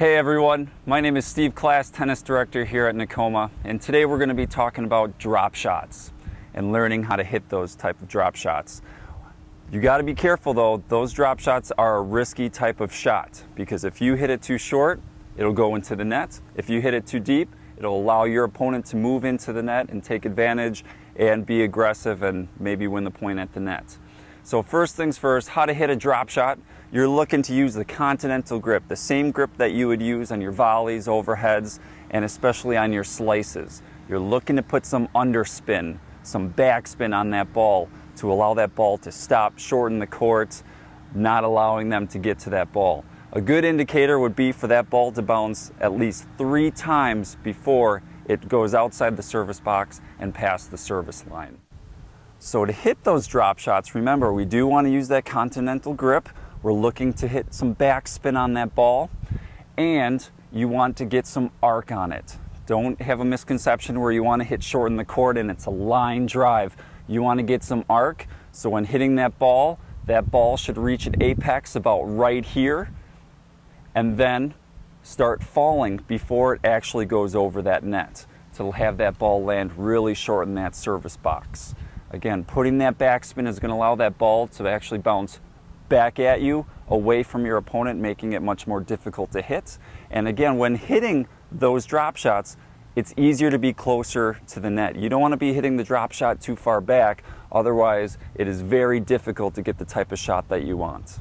Hey everyone, my name is Steve Klaas, tennis director here at Nakoma, and today we're going to be talking about drop shots and learning how to hit those type of drop shots. You got to be careful though, those drop shots are a risky type of shot because if you hit it too short, it'll go into the net. If you hit it too deep, it'll allow your opponent to move into the net and take advantage and be aggressive and maybe win the point at the net. So first things first, how to hit a drop shot you're looking to use the continental grip, the same grip that you would use on your volleys, overheads, and especially on your slices. You're looking to put some underspin, some backspin on that ball to allow that ball to stop, shorten the court, not allowing them to get to that ball. A good indicator would be for that ball to bounce at least three times before it goes outside the service box and past the service line. So to hit those drop shots, remember we do want to use that continental grip we're looking to hit some backspin on that ball and you want to get some arc on it. Don't have a misconception where you want to hit short in the court and it's a line drive. You want to get some arc so when hitting that ball, that ball should reach an apex about right here and then start falling before it actually goes over that net to have that ball land really short in that service box. Again, putting that backspin is going to allow that ball to actually bounce back at you away from your opponent, making it much more difficult to hit. And again, when hitting those drop shots, it's easier to be closer to the net. You don't want to be hitting the drop shot too far back, otherwise it is very difficult to get the type of shot that you want.